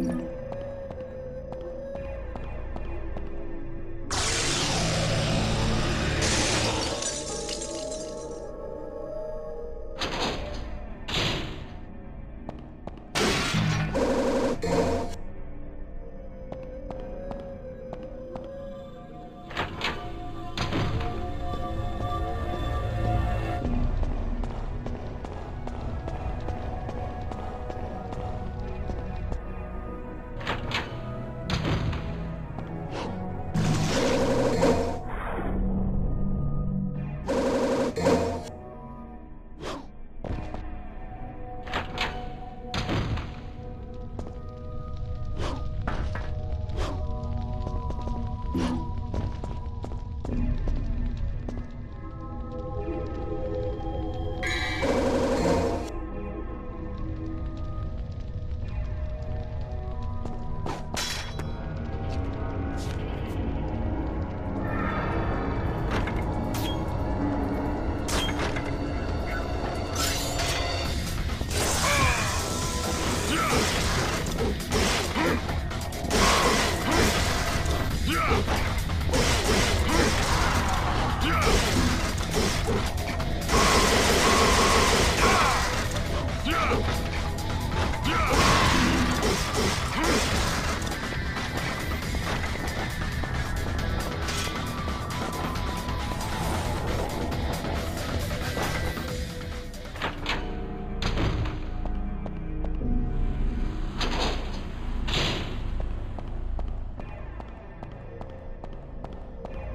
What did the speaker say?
Mm-hmm.